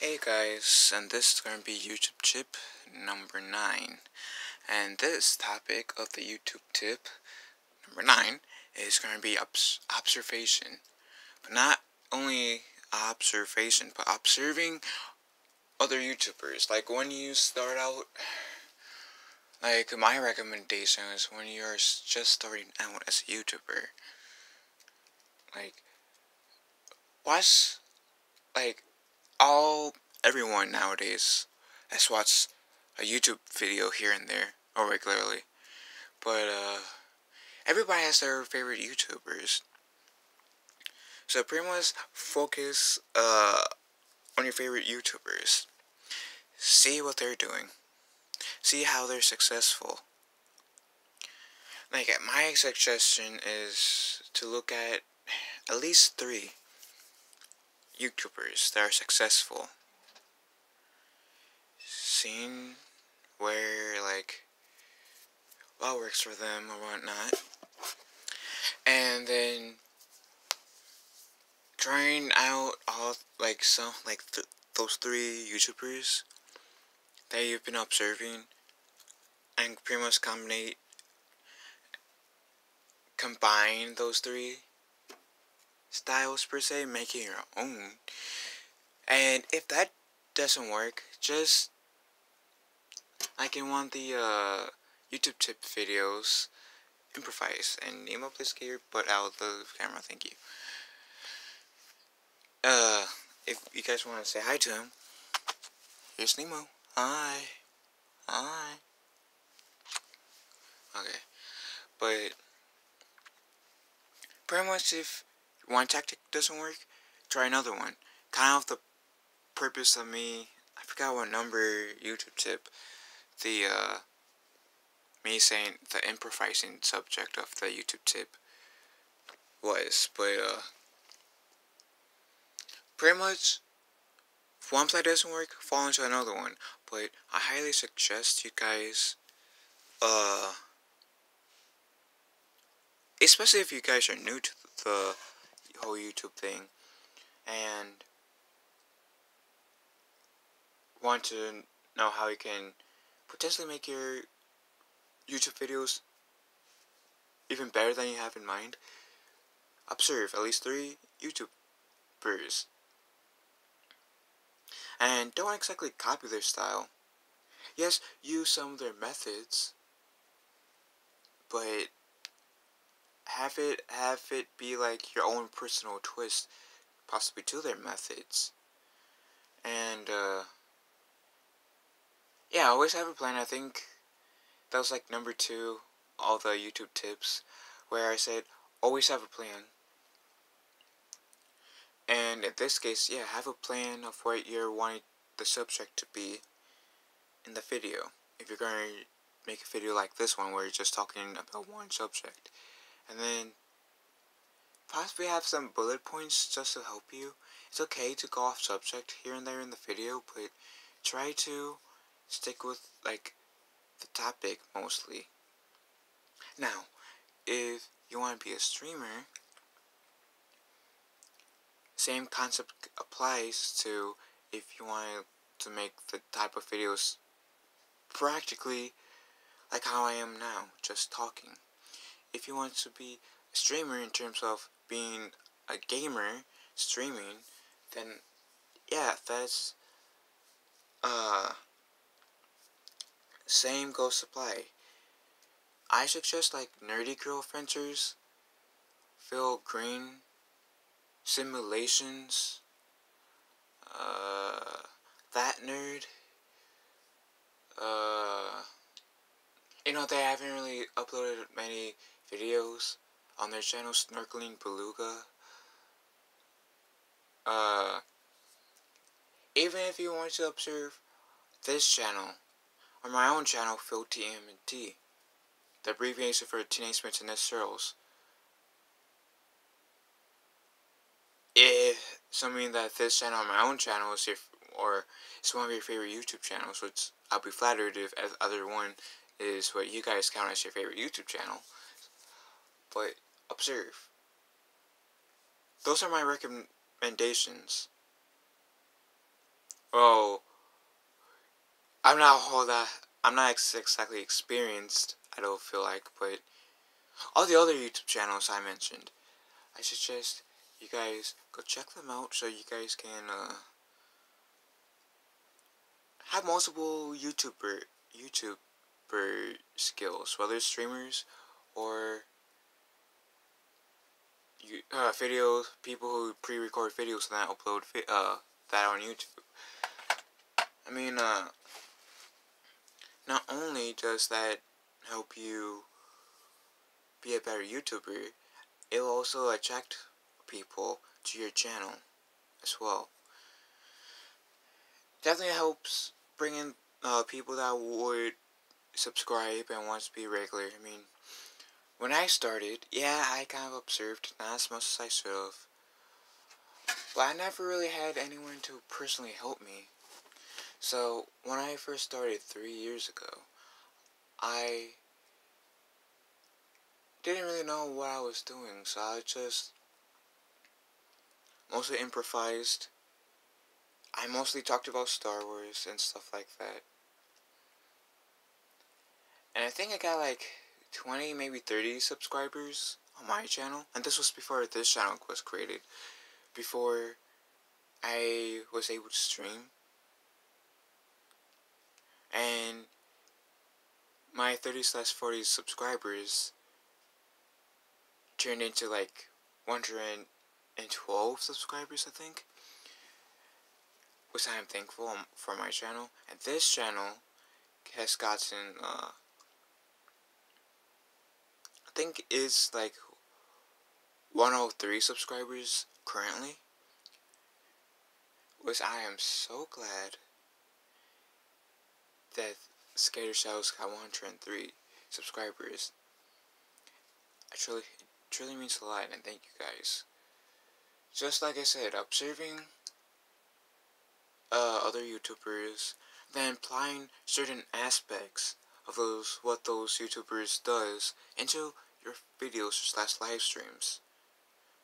Hey guys, and this is going to be YouTube tip number 9. And this topic of the YouTube tip number 9 is going to be obs observation. But not only observation, but observing other YouTubers. Like when you start out, like my recommendation is when you're just starting out as a YouTuber. Like, watch, like, all everyone nowadays has watched a YouTube video here and there or regularly, but uh, everybody has their favorite YouTubers. So pretty much focus uh, on your favorite YouTubers. See what they're doing. See how they're successful. Like my suggestion is to look at at least three YouTubers that are successful. Seeing where, like, what works for them or whatnot. And then trying out all, like, some, like, th those three YouTubers that you've been observing and pretty much combine combine those three styles per se, making your own. And if that doesn't work, just like in one of the uh, YouTube tip videos, improvise and Nemo please get your butt out of the camera, thank you. Uh, if you guys want to say hi to him, here's Nemo. Hi. Hi. Okay. But pretty much if one tactic doesn't work, try another one. Kind of the purpose of me, I forgot what number YouTube tip, the, uh, me saying the improvising subject of the YouTube tip was, but, uh, pretty much, if one play doesn't work, fall into another one, but I highly suggest you guys, uh, especially if you guys are new to the whole YouTube thing and want to know how you can potentially make your YouTube videos even better than you have in mind, observe at least three YouTubers. And don't exactly copy their style. Yes, use some of their methods, but have it have it be like your own personal twist possibly to their methods. And uh yeah always have a plan. I think that was like number two all the youtube tips where i said always have a plan. And in this case yeah have a plan of what you're wanting the subject to be in the video. If you're going to make a video like this one where you're just talking about one subject and then possibly have some bullet points just to help you. It's okay to go off subject here and there in the video, but try to stick with like the topic mostly. Now, if you want to be a streamer, same concept applies to if you want to make the type of videos practically like how I am now, just talking if you want to be a streamer in terms of being a gamer streaming, then yeah, that's uh same goes to play. I suggest like Nerdy Girl Fencers, Phil Green, Simulations, uh, That Nerd, uh, you know, they haven't really uploaded many videos on their channel Snorkeling Beluga. Uh, even if you want to observe this channel, or my own channel, Phil TMNT, the abbreviation for Teenage Mutant Ninja Turtles. If something that this channel, my own channel, is your, or it's one of your favorite YouTube channels, which I'll be flattered if other one is what you guys count as your favorite YouTube channel. But observe. Those are my recommendations. well, I'm not all that. I'm not exactly experienced. I don't feel like, but all the other YouTube channels I mentioned, I suggest you guys go check them out so you guys can uh, have multiple YouTuber YouTuber skills, whether streamers or you, uh, videos, people who pre-record videos and then upload uh, that on YouTube. I mean, uh, not only does that help you be a better YouTuber, it will also attract people to your channel as well. Definitely helps bring in uh, people that would subscribe and want to be regular. I mean, when I started, yeah, I kind of observed, not as much as I should have. But I never really had anyone to personally help me. So, when I first started three years ago, I didn't really know what I was doing, so I just mostly improvised. I mostly talked about Star Wars and stuff like that. And I think I got like 20, maybe 30 subscribers on my channel. And this was before this channel was created. Before I was able to stream. And my 30 slash 40 subscribers turned into like 112 subscribers, I think. Which I am thankful for my channel. And this channel has gotten uh, think is like 103 subscribers currently. Which I am so glad that Skattered Shadows got 103 subscribers. I truly, truly means a lot, and thank you guys. Just like I said, observing uh, other YouTubers, then applying certain aspects of those what those YouTubers does into your videos slash live streams,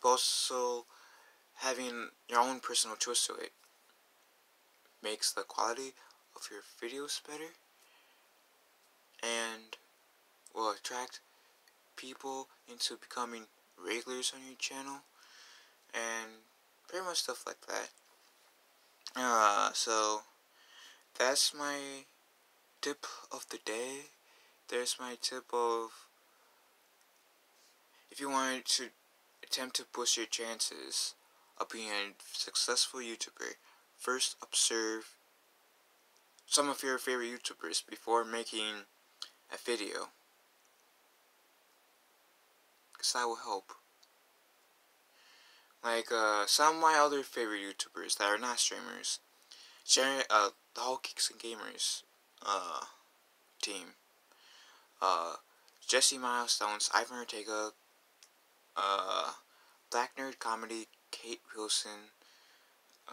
but also having your own personal choice to it makes the quality of your videos better and will attract people into becoming regulars on your channel and pretty much stuff like that. Uh, so that's my tip of the day. There's my tip of if you wanted to attempt to boost your chances of being a successful YouTuber, first observe some of your favorite YouTubers before making a video. Because that will help. Like, uh, some of my other favorite YouTubers that are not streamers. Sharing, uh, the whole Geeks and Gamers, uh, team. Uh, Jesse Milestones, Ivan Ortega, uh, Black Nerd Comedy, Kate Wilson,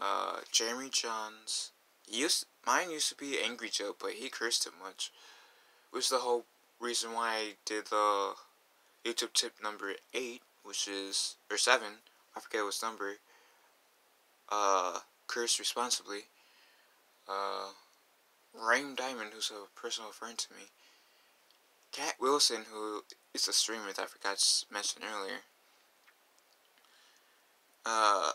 uh, Jeremy Jahns. used mine used to be Angry Joe, but he cursed too much. Which is the whole reason why I did the YouTube tip number eight, which is or seven, I forget what's number. Uh, curse responsibly. Uh, Rain Diamond, who's a personal friend to me. Cat Wilson, who is a streamer that I forgot to mention earlier. Uh,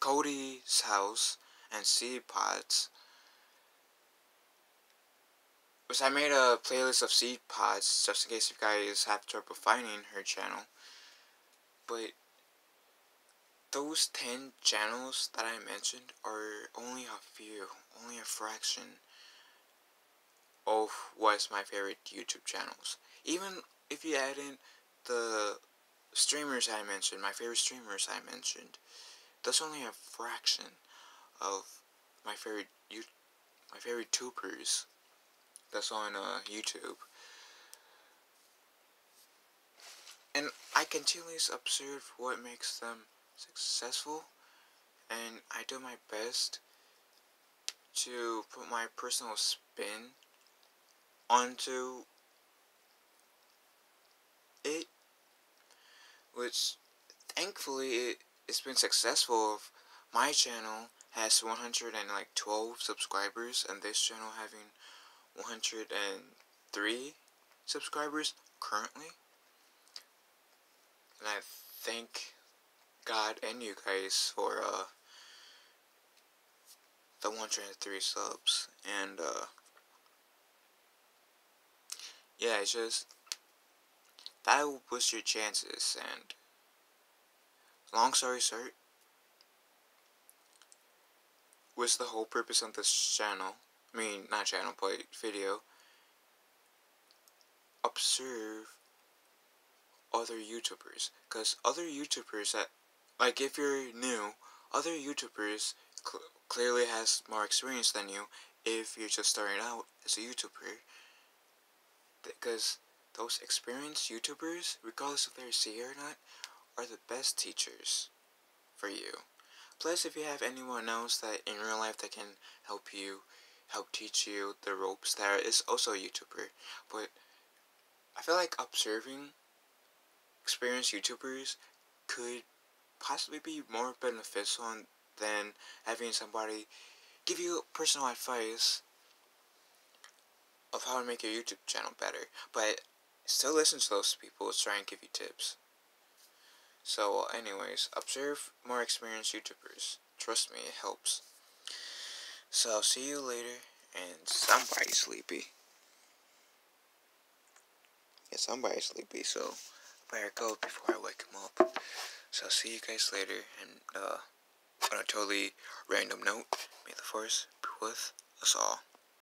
Cody's house and seed pods. Which I made a playlist of seed pods just in case you guys have trouble finding her channel. But those 10 channels that I mentioned are only a few, only a fraction of what's my favorite YouTube channels. Even if you add in the streamers I mentioned, my favorite streamers I mentioned, that's only a fraction of my favorite you my favorite tubers that's on uh, YouTube. And I continuously observe what makes them successful and I do my best to put my personal spin onto it which thankfully it, it's been successful. My channel has 112 subscribers and this channel having 103 subscribers currently. And I thank God and you guys for uh, the 103 subs. And uh, yeah, it's just that will boost your chances. And long story short, was the whole purpose of this channel. I mean, not channel, but video. Observe other YouTubers. Because other YouTubers that, like if you're new, other YouTubers cl clearly has more experience than you if you're just starting out as a YouTuber. Because those experienced YouTubers, regardless if they're CA or not, are the best teachers for you. Plus, if you have anyone else that in real life that can help you, help teach you the ropes, that is also a YouTuber. But I feel like observing experienced YouTubers could possibly be more beneficial than having somebody give you personal advice of how to make your YouTube channel better. But still listen to those people try and give you tips. So, anyways, observe more experienced YouTubers. Trust me, it helps. So, see you later, and somebody's sleepy. Yeah, somebody's sleepy, so I better go before I wake him up. So, see you guys later, and, uh, on a totally random note, may the force be with us all.